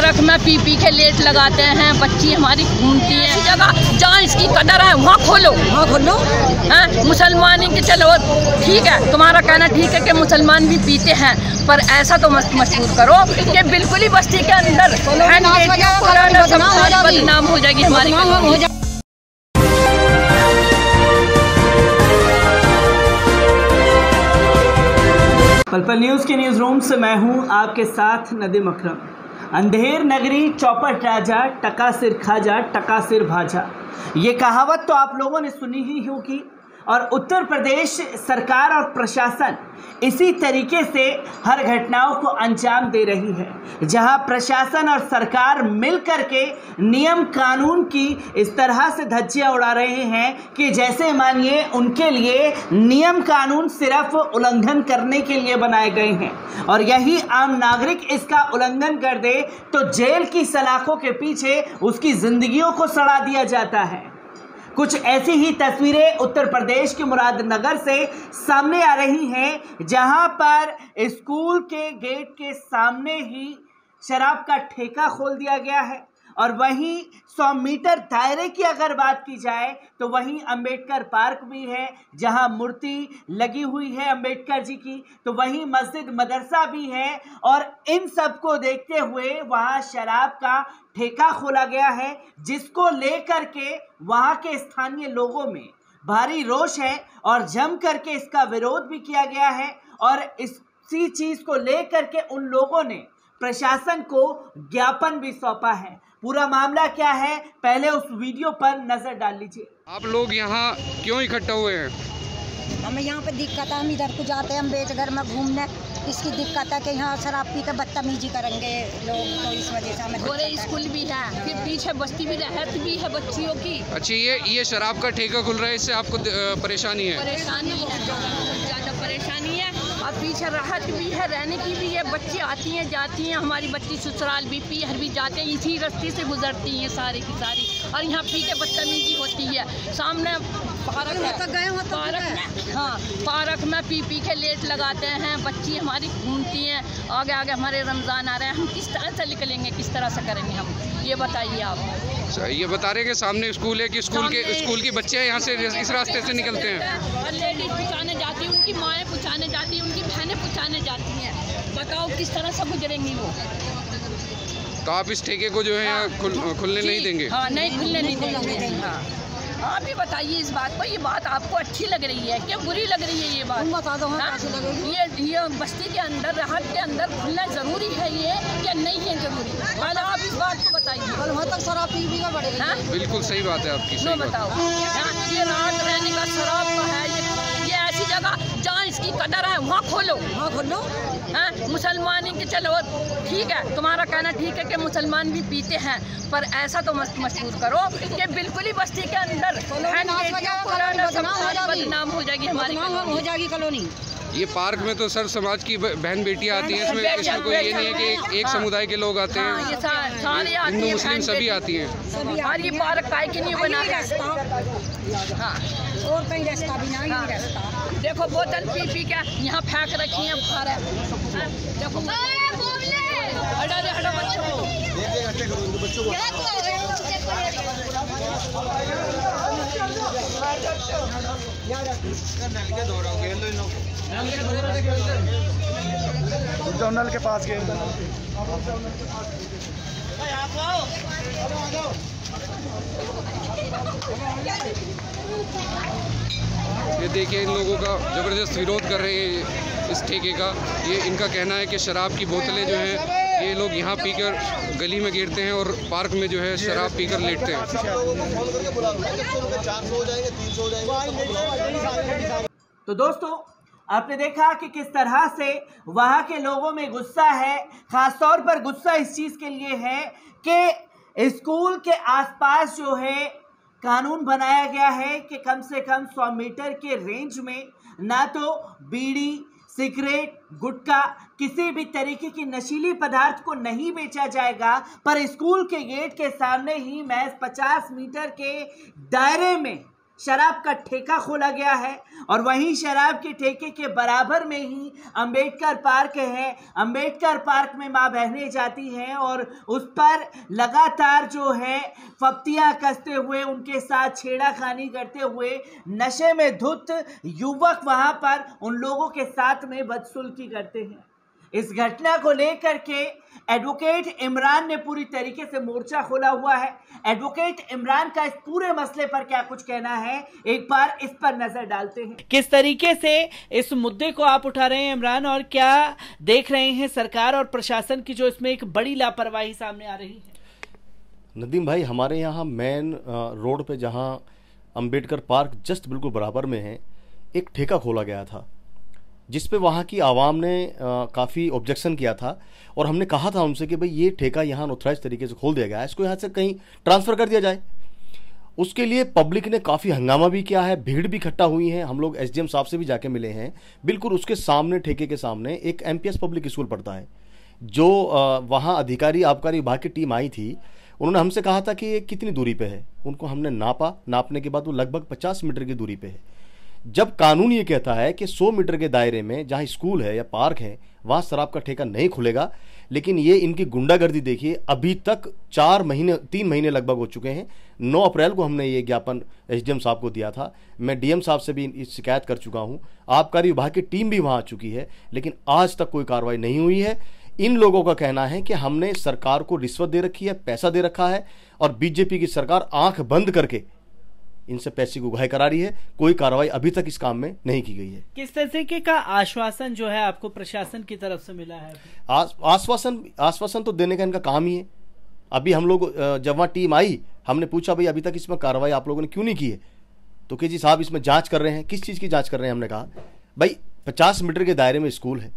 Park में P P के late लगाते हैं बच्ची हमारी घूमती है। ऐसी जगह जहाँ इसकी कदर है वहाँ खोलो। वहाँ खोलो। हैं मुसलमान के चलो ठीक है तुम्हारा कहना ठीक है कि मुसलमान भी पीते हैं पर ऐसा तो मत मशहूर करो कि बिल्कुल ही बस्ती के अंदर बदनाम हो जाएगी। हो हमारी हो पलपल न्यूज़ के न्यूज़ रूम से मैं हूँ आपके साथ नदीम अकरम। अंधेर नगरी, चौपट राजा टका सिर खाजा टका सिर भाजा। ये कहावत तो आप लोगों ने सुनी ही होगी। और उत्तर प्रदेश सरकार और प्रशासन इसी तरीके से हर घटनाओं को अंजाम दे रही है, जहाँ प्रशासन और सरकार मिल करके नियम कानून की इस तरह से धज्जियाँ उड़ा रहे हैं कि जैसे मानिए उनके लिए नियम कानून सिर्फ़ उल्लंघन करने के लिए बनाए गए हैं और यही आम नागरिक इसका उल्लंघन कर दे तो जेल की सलाखों के पीछे उसकी जिंदगियों को सड़ा दिया जाता है। कुछ ऐसी ही तस्वीरें उत्तर प्रदेश के मुरादनगर से सामने आ रही हैं, जहाँ पर स्कूल के गेट के सामने ही शराब का ठेका खोल दिया गया है। और वहीं 100 मीटर दायरे की अगर बात की जाए तो वहीं अंबेडकर पार्क भी है, जहाँ मूर्ति लगी हुई है अंबेडकर जी की तो वहीं मस्जिद मदरसा भी है, और इन सबको देखते हुए वहाँ शराब का ठेका खोला गया है, जिसको लेकर के वहाँ के स्थानीय लोगों में भारी रोष है, और जम करके इसका विरोध भी किया गया है, और इसी चीज़ को लेकर के उन लोगों ने प्रशासन को ज्ञापन भी सौंपा है। पूरा मामला क्या है? पहले उस वीडियो पर नज़र डाल लीजिए। आप लोग यहाँ क्यों इकट्ठा हुए हैं? हमें यहाँ पे दिक्कत है हम इधर को जाते हैं अंबेडकर में घूमने। इसकी दिक्कत है कि यहाँ शराब पी कर बदतमीजी करेंगे लोग तो इस वजह से हमें है। स्कूल भी है फिर पीछे बस्ती भी रहत भी है बच्चियों की। अच्छा ये ये शराब का ठेका खुल रहा है इससे आपको परेशानी है? परेशानी है। और पीछे राहत भी है रहने की भी है बच्ची आती हैं जाती हैं हमारी बच्ची ससुराल भी पी हर भी जाते हैं इसी रास्ते से गुजरती हैं सारी की सारी। और यहाँ पी के बदतमीजी होती है। सामने पार्क है। तक गए वहाँ तक पार्क में हाँ पार्क में पी पी के लेट लगाते हैं बच्ची हमारी घूमती हैं। आगे आगे हमारे रमज़ान आ रहे हैं। हम किस तरह से निकलेंगे किस तरह से करेंगे हम? ये बताइए आप। अच्छा, ये बता रहे हैं कि सामने स्कूल है कि स्कूल के स्कूल की बच्चे यहाँ से इस रास्ते से निकलते हैं। और लेडीज़ पुछाने जाती है उनकी माएँ पूछाने जाती है उनकी बहनें पूछाने जाती हैं। बताओ किस तरह से गुजरेंगी वो? तो आप इस ठेके को जो है यहाँ खुल, खुलने नहीं देंगे? हाँ नहीं खुलने नहीं देंगे। हाँ। आप ही बताइए इस बात को ये बात आपको अच्छी लग रही है क्या बुरी लग रही है ये बात? तुम बता दो हाँ हाँ? लगेगी ये ये बस्ती के अंदर राहत के अंदर खुलना ज़रूरी है ये क्या नहीं है ज़रूरी? पहले आप इस बात को बताइए। कल वहाँ तक शराब पी भी का बढ़ेगा। हाँ? बिल्कुल सही बात है आपकी लो सही बात बताओ। ये रात रहने का शराब का है कदर है वहाँ खोलो। वहाँ खोलो? हाँ मुसलमान के चलो ठीक है तुम्हारा कहना ठीक है कि मुसलमान भी पीते हैं पर ऐसा तो मस्त मशहूर करो कि बिल्कुल ही बस्ती के अंदर हो। बदनाम हो जाएगी हमारी हो जाएगी कॉलोनी। ये पार्क में तो सर समाज की बहन बेटियाँ आती हैं इसमें इसमें कोई ये नहीं है कि एक, एक हाँ। समुदाय के लोग आते हाँ। हैं हिंदू मुस्लिम सभी आती हैं। और ये पार्क काय के नहीं बना है? रास्ता। हाँ। और कहीं रास्ता भी नहीं हाँ। रास्ता। देखो बोतल पी पी के यहाँ फेंक रखी है बाहर हाँ, देखो। हटा दे हटा बच्चों को। जर्नल के पास गए। ये देखिए इन लोगों का ज़बरदस्त विरोध कर रहे हैं इस ठेके का। ये इनका कहना है कि शराब की बोतलें जो हैं ये लोग यहाँ पीकर गली में गिरते हैं और पार्क में जो है शराब पीकर लेटते हैं। तो दोस्तों आपने देखा कि किस तरह से वहाँ के लोगों में गुस्सा है, खासतौर पर गुस्सा इस चीज़ के लिए है कि स्कूल के आसपास जो है, कानून बनाया गया है कि कम से कम 100 मीटर के रेंज में ना तो बीड़ी, सिगरेट, गुटखा किसी भी तरीके की नशीली पदार्थ को नहीं बेचा जाएगा, पर स्कूल के गेट के सामने ही महज 50 मीटर के दायरे में शराब का ठेका खोला गया है और वहीं शराब के ठेके के बराबर में ही अंबेडकर पार्क है। अंबेडकर पार्क में माँ बहनें जाती हैं और उस पर लगातार जो है फप्तियाँ कसते हुए, उनके साथ छेड़ाखानी करते हुए नशे में धुत युवक वहाँ पर उन लोगों के साथ में बदसुल्की करते हैं। इस घटना को लेकर के एडवोकेट इमरान ने पूरी तरीके से मोर्चा खोला हुआ है। एडवोकेट इमरान का इस पूरे मसले पर क्या कुछ कहना है? एक बार इस पर नज़र डालते हैं। किस तरीके से इस मुद्दे को आप उठा रहे हैं इमरान और क्या देख रहे हैं सरकार और प्रशासन की जो इसमें एक बड़ी लापरवाही सामने आ रही है? नदीम भाई हमारे यहाँ मेन रोड पे जहाँ अंबेडकर पार्क जस्ट बिल्कुल बराबर में है एक ठेका खोला गया था। जिस पे वहाँ की आवाम ने काफ़ी ऑब्जेक्शन किया था और हमने कहा था उनसे कि भाई ये ठेका यहाँ अनऑथराइज तरीके से खोल दिया गया है, इसको यहाँ से कहीं ट्रांसफ़र कर दिया जाए। उसके लिए पब्लिक ने काफ़ी हंगामा भी किया है, भीड़ भी इकट्ठा हुई है, हम लोग एसडीएम साहब से भी जाके मिले हैं। बिल्कुल उसके सामने, ठेके के सामने एक एमपीएस पब्लिक स्कूल पढ़ता है, जो वहाँ अधिकारी, आबकारी विभाग की टीम आई थी। उन्होंने हमसे कहा था कि ये कितनी दूरी पे है? उनको हमने नापा, नापने के बाद वो लगभग 50 मीटर की दूरी पे है। जब कानून ये कहता है कि 100 मीटर के दायरे में जहाँ स्कूल है या पार्क है, वहाँ शराब का ठेका नहीं खुलेगा। लेकिन ये इनकी गुंडागर्दी देखिए, अभी तक चार महीने, तीन महीने लगभग हो चुके हैं। 9 अप्रैल को हमने ये ज्ञापन एसडीएम साहब को दिया था। मैं डीएम साहब से भी शिकायत कर चुका हूँ। आबकारी विभाग की टीम भी वहाँ आ चुकी है, लेकिन आज तक कोई कार्रवाई नहीं हुई है। इन लोगों का कहना है कि हमने सरकार को रिश्वत दे रखी है, पैसा दे रखा है, और बीजेपी की सरकार आँख बंद करके इनसे पैसे की उगाही करा रही है। कोई कार्रवाई अभी तक इस काम में नहीं की गई है। किस तरीके का आश्वासन जो है आपको प्रशासन की तरफ़ से मिला है? आश्वासन आश्वासन तो देने का इनका काम ही है। अभी हम लोग जब वहाँ टीम आई हमने पूछा भाई अभी तक इसमें कार्रवाई आप लोगों ने क्यों नहीं की है? तो के जी साहब इसमें जाँच कर रहे हैं। किस चीज़ की जाँच कर रहे हैं हमने कहा भाई पचास मीटर के दायरे में स्कूल है।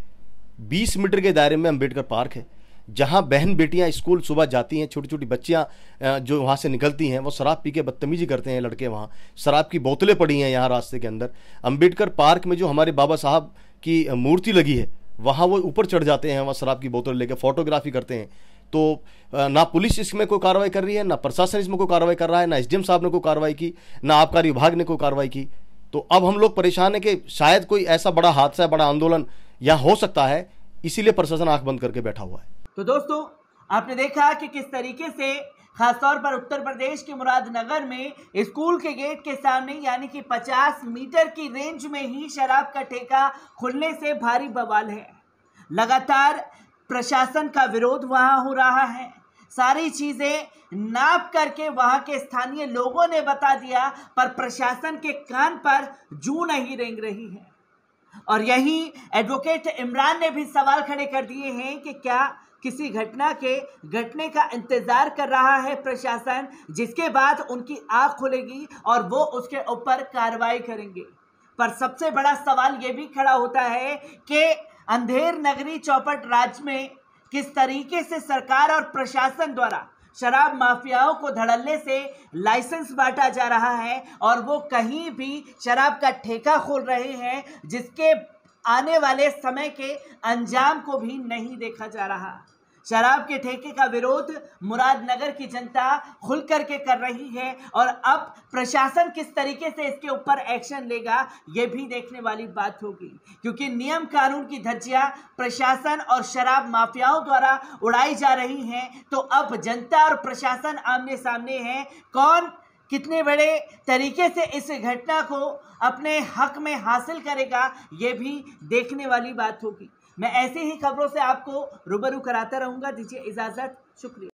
बीस मीटर के दायरे में अंबेडकर पार्क है। जहाँ बहन बेटियाँ स्कूल सुबह जाती हैं, छोटी छोटी बच्चियाँ जो वहाँ से निकलती हैं, वो शराब पी के बदतमीजी करते हैं लड़के वहाँ। शराब की बोतलें पड़ी हैं यहाँ रास्ते के अंदर। अंबेडकर पार्क में जो हमारे बाबा साहब की मूर्ति लगी है, वहाँ वो ऊपर चढ़ जाते हैं, वहाँ शराब की बोतल लेकर फोटोग्राफी करते हैं। तो ना पुलिस इसमें कोई कार्रवाई कर रही है, ना प्रशासन इसमें कोई कार्रवाई कर रहा है, ना एसडीएम साहब ने कोई कार्रवाई की, ना आबकारी विभाग ने कोई कार्रवाई की। तो अब हम लोग परेशान है कि शायद कोई ऐसा बड़ा हादसा, बड़ा आंदोलन यहाँ हो सकता है, इसीलिए प्रशासन आँख बंद करके बैठा हुआ है। तो दोस्तों, आपने देखा कि किस तरीके से खासतौर पर उत्तर प्रदेश के मुरादनगर में स्कूल के गेट के सामने, यानी कि 50 मीटर की रेंज में ही शराब का ठेका खुलने से भारी बवाल है। लगातार प्रशासन का विरोध वहाँ हो रहा है। सारी चीज़ें नाप करके वहाँ के स्थानीय लोगों ने बता दिया, पर प्रशासन के कान पर जू नहीं रेंग रही है। और यही एडवोकेट इमरान ने भी सवाल खड़े कर दिए हैं कि क्या किसी घटना के घटने का इंतज़ार कर रहा है प्रशासन, जिसके बाद उनकी आँख खुलेगी और वो उसके ऊपर कार्रवाई करेंगे। पर सबसे बड़ा सवाल ये भी खड़ा होता है कि अंधेर नगरी चौपट राज्य में किस तरीके से सरकार और प्रशासन द्वारा शराब माफियाओं को धड़ल्ले से लाइसेंस बांटा जा रहा है और वो कहीं भी शराब का ठेका खोल रहे हैं, जिसके आने वाले समय के अंजाम को भी नहीं देखा जा रहा। शराब के ठेके का विरोध मुरादनगर की जनता खुल करके कर रही है और अब प्रशासन किस तरीके से इसके ऊपर एक्शन लेगा, ये भी देखने वाली बात होगी। क्योंकि नियम कानून की धज्जियाँ प्रशासन और शराब माफियाओं द्वारा उड़ाई जा रही हैं तो अब जनता और प्रशासन आमने सामने हैं। कौन कितने बड़े तरीके से इस घटना को अपने हक में हासिल करेगा, ये भी देखने वाली बात होगी। मैं ऐसे ही खबरों से आपको रूबरू कराता रहूँगा। दीजिए इजाज़त। शुक्रिया।